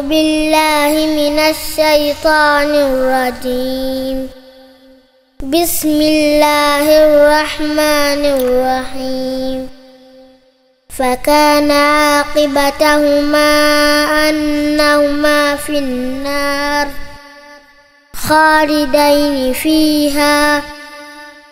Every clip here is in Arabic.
بالله من الشيطان الرجيم. بسم الله الرحمن الرحيم. فكان عاقبتهما أنهما في النار خالدين فيها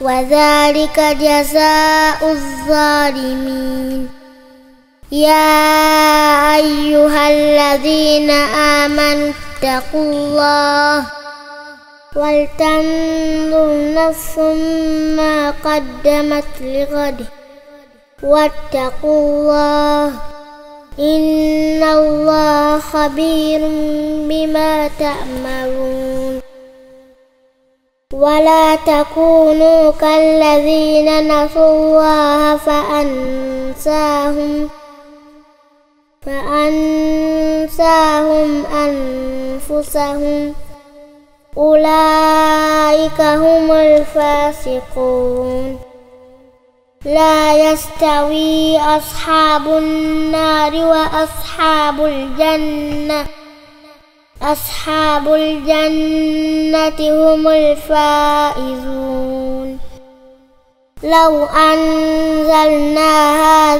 وذلك جزاء الظالمين. يا أيها الذين آمنوا اتقوا الله ولتنظر نفس ما قدمت لغد واتقوا الله إن الله خبير بما تعملون ولا تكونوا كالذين نسوا الله فأنساهم فأنساهم أنفسهم. أولئك هم الفاسقون. لا يستوي أصحاب النار وأصحاب الجنة. أصحاب الجنة هم الفائزون. لو أنزلنا